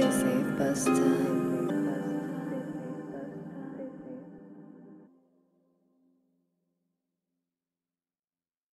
They say best time.